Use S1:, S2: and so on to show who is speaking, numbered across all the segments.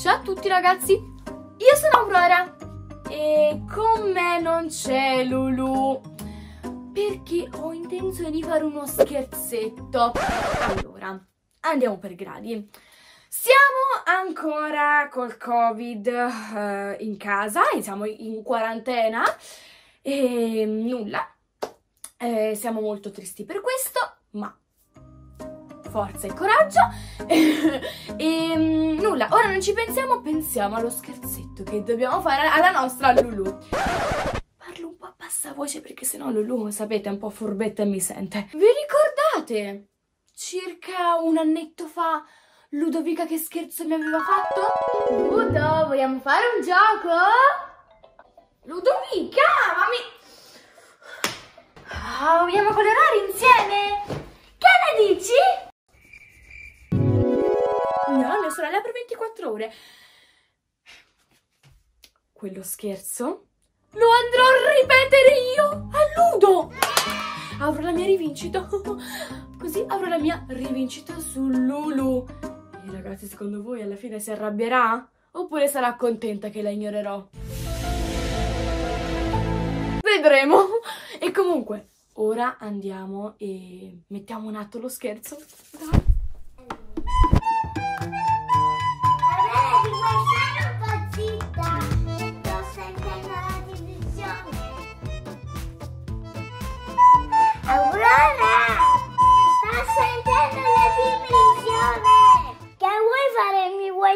S1: Ciao a tutti ragazzi, io sono Aurora e con me non c'è Lulu perché ho intenzione di fare uno scherzetto. Allora, andiamo per gradi. Siamo ancora col covid uh, in casa, siamo in quarantena e nulla, eh, siamo molto tristi per questo, ma forza e coraggio. e mm, nulla, ora non ci pensiamo, pensiamo allo scherzetto che dobbiamo fare alla nostra Lulu. Parlo un po' a bassa voce perché sennò Lulu, sapete, è un po' furbetta e mi sente. Vi ricordate? Circa un annetto fa Ludovica che scherzo mi aveva fatto? Ludo, vogliamo fare un gioco? Ludovica, ma mi... Oh, vogliamo colorare insieme? Che ne dici? Sorella per 24 ore. Quello scherzo lo andrò a ripetere io a Ludo. Avrò la mia rivincita. Così avrò la mia rivincita su Lulu. E ragazzi, secondo voi alla fine si arrabbierà? Oppure sarà contenta che la ignorerò? Vedremo. E comunque, ora andiamo e mettiamo un atto lo scherzo. Dai.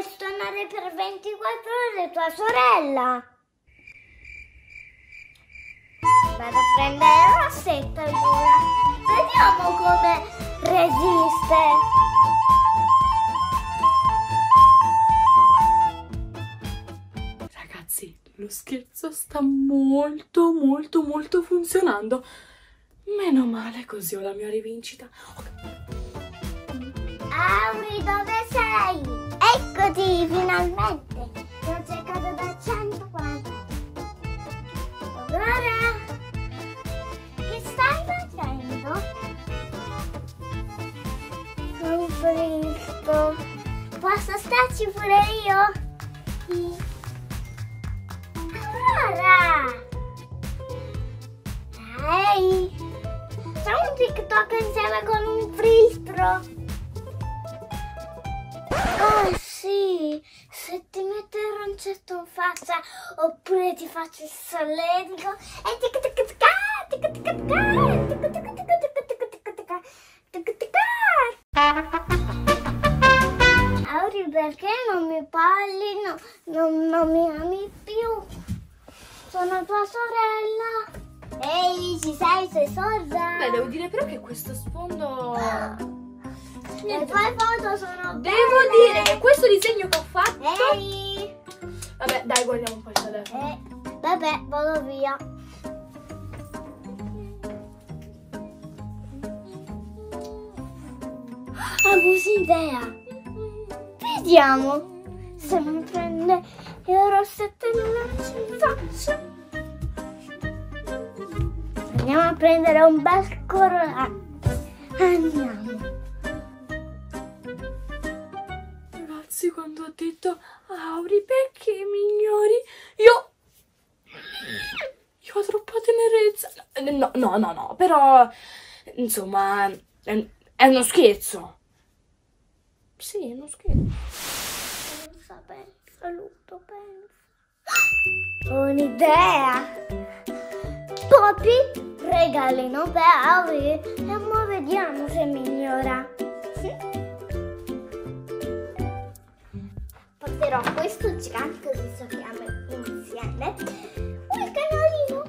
S2: Vuoi stonare per 24 ore tua sorella? Vado a prendere il rossetto allora. Vediamo come resiste.
S1: Ragazzi, lo scherzo sta molto molto molto funzionando. Meno male, così ho la mia rivincita.
S2: Auri, dove sei? Eccoti, finalmente. Ho cercato da 140. Aurora, che stai facendo? Sono presto. Posso starci pure io? Sì. Aurora! Ehi! Facciamo un TikTok insieme con un filtro. Ti metto il roncetto in faccia oppure ti faccio il solletico e tic tic tic tic tic tic tic tic Auri perché non mi parli, no, non, non mi ami più? Sono tua sorella. Ehi, ci sei? Sei sorda?
S1: Beh, devo dire però che questo sfondo...
S2: Le tue foto sono belle.
S1: Devo dire che questo disegno che ho fatto...
S2: Ehi!
S1: Vabbè, dai, guardiamo un po' il telefono.
S2: Eh, vabbè, vado via. Avuto idea. Vediamo se mi prende il rossetto in faccia. Andiamo a prendere un bel corollario. Andiamo.
S1: Ragazzi, quando ha detto Auri, perché mi ignori? Io... Io ho troppa tenerezza. No, no, no, no, però... Insomma, è, uno scherzo. Sì, è uno scherzo.
S2: Pensa, pensa, Luto, pensa. Ho un'idea. Poppy, regalino per Auri e ora vediamo se mi Porterò questo gigante così sappiamo insieme. Il canalino.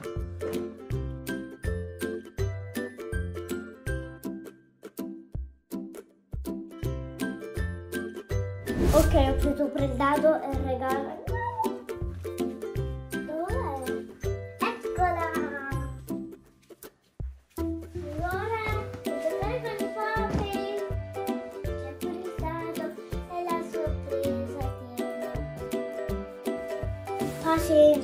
S2: Ok, ho preso il dado e il regalo.
S1: achei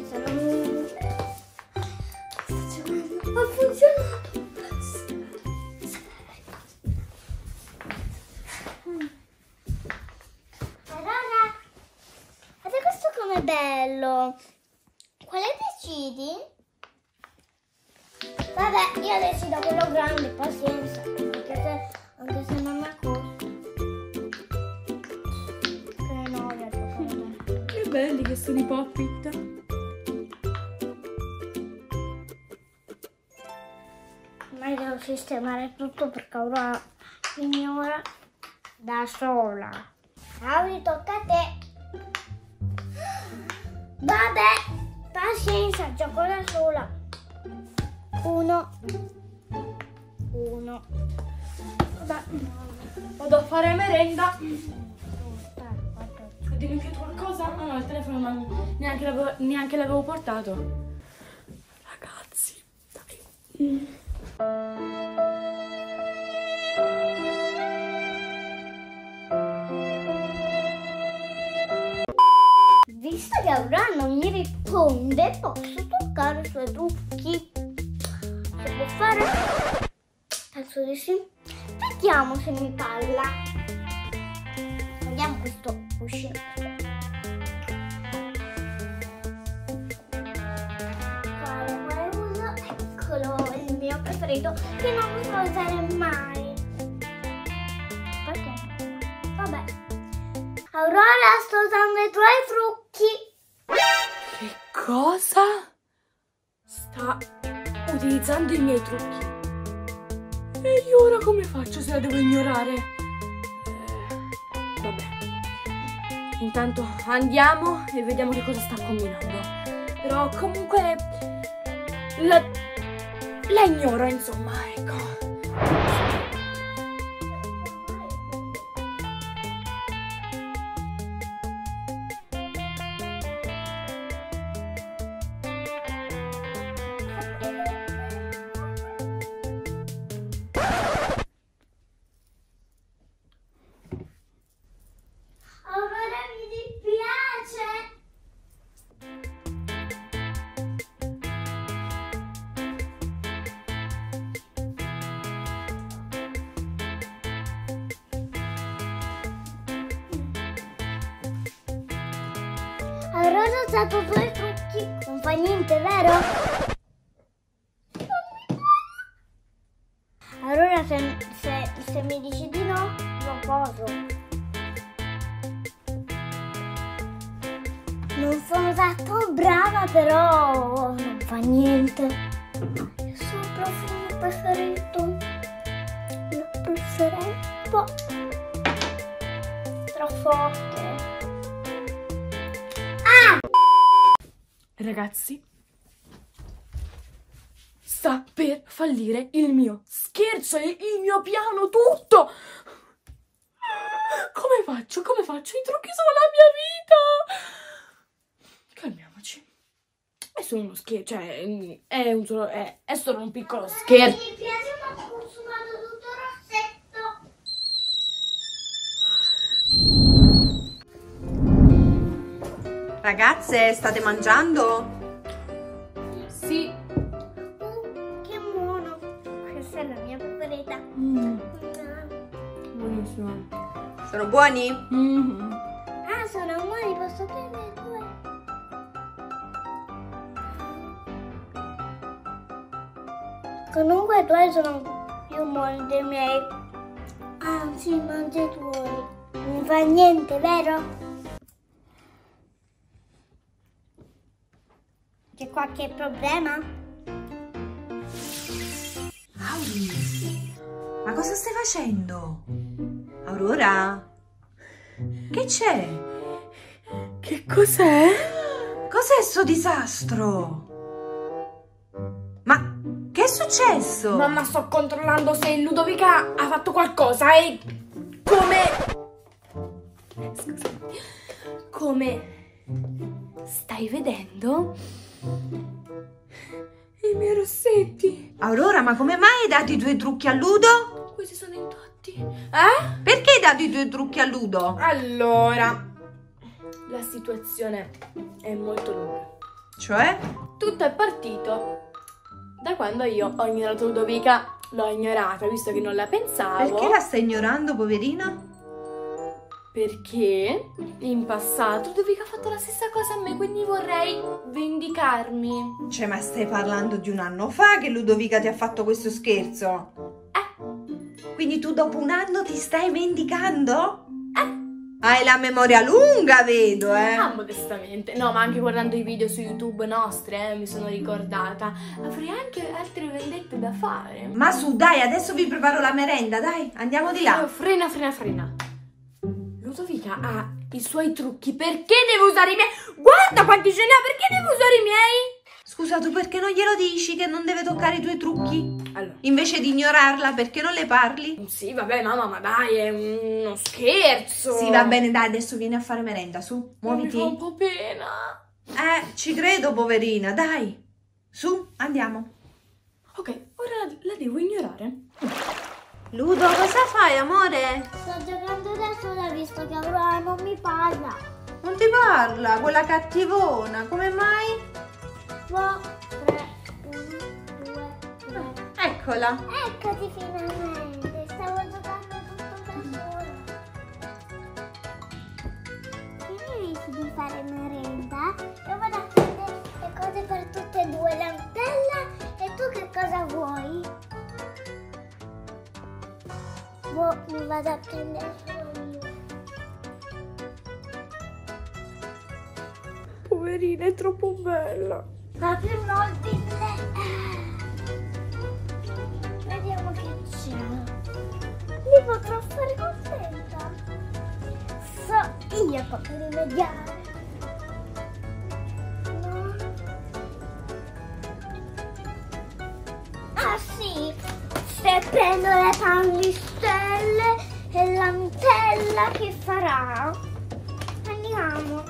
S1: belli che sono i Poppit.
S2: Ma devo sistemare tutto perché ora signora da sola. Auri, tocca a te. Vabbè, pazienza, gioco da sola. Uno. Uno.
S1: Vabbè, vado a fare merenda. Devi anche tu qualcosa? Ah no, il telefono non- neanche l'avevo, neanche l'avevo portato. Ragazzi, dai.
S2: Visto che Aurora non mi risponde, posso toccare i suoi trucchi. Se può fare? Penso di sì. Vediamo se mi parla. Togliamo questo preferito, che non uso usare mai. Perché? Vabbè. Aurora, sto usando i tuoi trucchi.
S1: Che cosa? Sta utilizzando i miei trucchi. E io ora come faccio se la devo ignorare? Eh, vabbè. Intanto andiamo e vediamo che cosa sta combinando. Però comunque la, la ignoro, insomma, ecco.
S2: Aurora ha usato due trucchi. Non fa niente, vero? Non. Aurora, se, se, se mi dici di no, non posso. Non sono tanto brava, però non fa niente. Il suo profumo preferito. Lo po'. Troppo forte.
S1: Ragazzi, sta per fallire il mio scherzo, il, il mio piano, tutto. Come faccio? Come faccio? I trucchi sono la mia vita. Calmiamoci. È solo uno scherzo, cioè, è, un solo, è, è solo un piccolo scherzo.
S2: Mi piace ma consumato
S3: Ragazze, state mangiando?
S1: Sì.
S2: Oh, che buono. Questa è la mia preferita.
S1: Mm, buonissimo.
S3: Sono buoni?
S1: Mhm.
S2: Ah, sono buoni, posso prendere due? Comunque i tuoi sono più buoni dei miei. Anzi, mangi i tuoi. Non fa niente, vero? Qualche problema?
S3: Auri, ma cosa stai facendo? Aurora? Che c'è?
S1: Che cos'è?
S3: Cos'è sto disastro? Ma che è successo?
S1: Mamma, sto controllando se Ludovica ha fatto qualcosa e come... Scusami. Come stai vedendo? I miei rossetti.
S3: Aurora, ma come mai hai dato i tuoi trucchi a Ludo?
S1: Questi sono intatti. Eh?
S3: Perché hai dato i tuoi trucchi a Ludo?
S1: Allora, la situazione è molto lunga.
S3: Cioè?
S1: Tutto è partito da quando io ho ignorato Ludovica. L'ho ignorata visto che non la pensavo.
S3: Perché la stai ignorando, poverina?
S1: Perché in passato Ludovica ha fatto la stessa cosa a me, quindi vorrei vendicarmi.
S3: Cioè, ma stai parlando di un anno fa che Ludovica ti ha fatto questo scherzo?
S1: Eh,
S3: Quindi tu dopo un anno ti stai vendicando? Hai la memoria lunga, vedo, eh.
S1: ah, modestamente. No, ma anche guardando i video su YouTube nostri, eh, mi sono ricordata. Avrei anche altre vendette da fare.
S3: Ma su, dai, adesso vi preparo la merenda, dai, andiamo di là.
S1: Oh, frena, frena, frena. Ludovica ha i suoi trucchi. Perché deve usare i miei? Guarda quanti ce ne ha, perché deve usare i miei?
S3: Scusa, tu perché non glielo dici che non deve toccare i tuoi trucchi?
S1: Allora.
S3: Invece di ignorarla, perché non le parli?
S1: Sì, vabbè, mamma, ma dai, è uno scherzo.
S3: Sì, va bene, dai, adesso vieni a fare merenda, su,
S1: Ma Mi fa un
S3: muoviti.
S1: po' pena.
S3: Eh, ci credo, poverina, dai. Su, andiamo.
S1: Ok, ora la, la devo ignorare.
S3: Ludo, cosa fai, amore?
S2: Sto giocando sola visto che Aurora non mi parla.
S3: Non ti parla, quella cattivona, come mai?
S2: Boh, tre, uno, due, tre.
S3: Eccola.
S2: Eccoti finalmente, stavo giocando tutto da sola. Finiresti di fare merenda? Io vado a prendere le cose per tutte e due, la Nutella e tu che cosa vuoi? Boh, mi vado a prendere
S1: Poverina, è troppo bella.
S2: Apri un ordine. Vediamo che c'è. Li potrò fare contenta. So io come rimediare. Ah sì, se prendo le pallistelle e la Nutella che farà? Andiamo.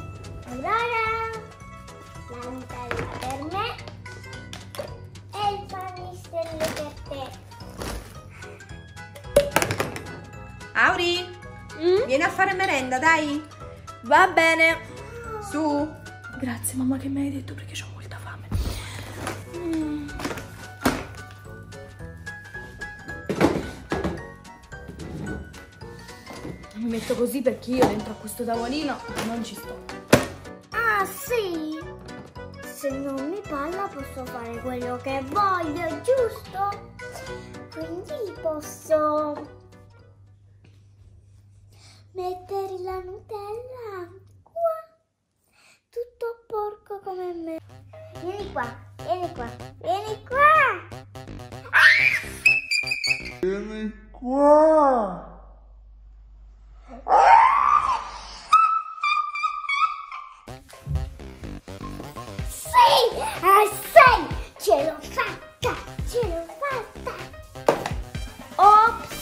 S2: Allora Nutella per me e il pannistelle per te.
S3: Auri,
S1: Mm?
S3: vieni a fare merenda, dai.
S1: Va bene.
S3: Su.
S1: Grazie mamma che mi hai detto perché ho molta fame. Mm. Mi metto così perché io dentro a questo tavolino non ci sto.
S2: Ah sì, se non mi parla posso fare quello che voglio, giusto? Quindi posso mettere la Nutella qua, tutto porco come me. Vieni qua, vieni qua, vieni qua. Sì, ah, sì, ce l'ho fatta, ce l'ho fatta. Ops,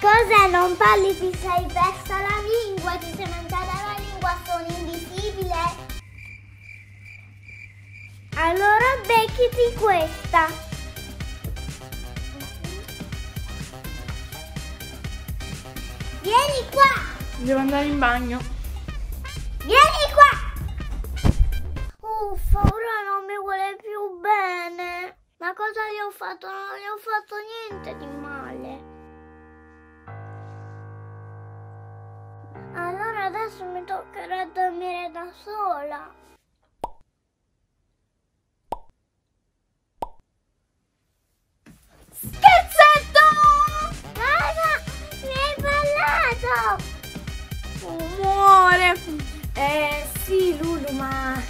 S2: cosa non parli? Ti sei persa la lingua, ti sei mangiata la lingua, sono invisibile. Allora becchiti questa. Vieni qua,
S1: Devo andare in bagno.
S2: Fatto? Non gli ho fatto niente di male. Allora adesso mi toccherà dormire da sola. Scherzetto! Cosa? Mi hai parlato!
S1: Amore! Eh sì, Lulu, ma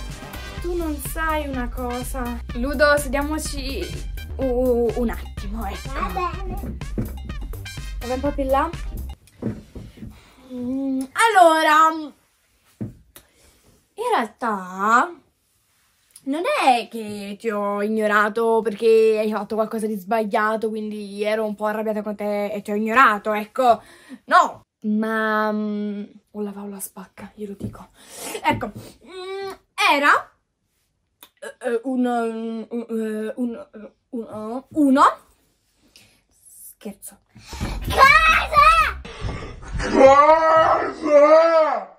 S1: tu non sai una cosa. Ludo, sediamoci uh, un attimo, ecco.
S2: Va bene.
S1: Vai un po' più là. Mm, allora, in realtà non è che ti ho ignorato perché hai fatto qualcosa di sbagliato, quindi ero un po' arrabbiata con te e ti ho ignorato, ecco. No, ma mm, ho lavato la spacca, glielo dico. Ecco, mm, era un, un, un, un, un- uno scherzo.
S2: Cosa?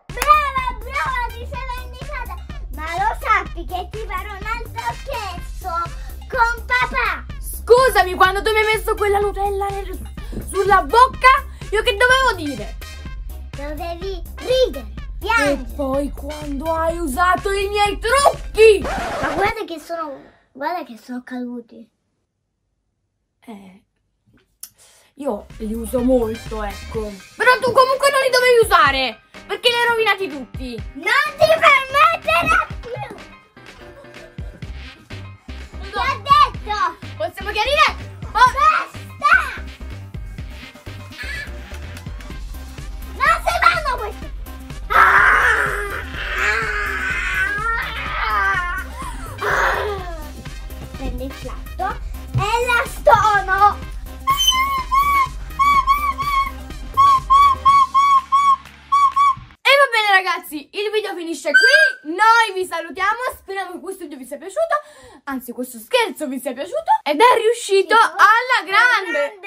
S2: Brava, brava, ti sei vendicata. Ma lo sappi che ti farò un altro scherzo con papà.
S1: Scusami, quando tu mi hai messo quella Nutella nel- sulla bocca, io che dovevo dire?
S2: Dovevi ridere,
S1: E
S2: piangere.
S1: poi quando hai usato i miei trucchi!
S2: Che sono, guarda che sono caduti.
S1: Eh, io li uso molto, ecco. Però tu comunque non li dovevi usare, perché li hai rovinati tutti.
S2: Non ti permettere più! Ti ho detto!
S1: Possiamo chiarire? Oh,
S2: Piatto e la stono!
S1: E va bene ragazzi, il video finisce qui, noi vi salutiamo, speriamo che questo video vi sia piaciuto, anzi questo scherzo vi sia piaciuto ed è riuscito alla grande.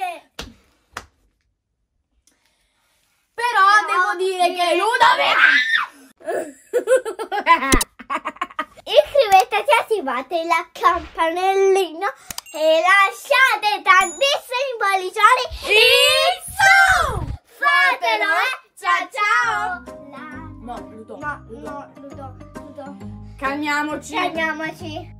S1: Però
S2: No,
S1: devo dire
S2: sì.
S1: che Ludovica...
S2: Iscrivetevi, attivate la campanellina e lasciate tantissimi pollicioni
S1: In su!
S2: Fatelo, eh!
S1: Ciao ciao!
S2: La-
S1: No, Ludo,
S2: No,
S1: Ludo.
S2: no, Ludo, Ludo.
S1: Calmiamoci.
S2: Calmiamoci.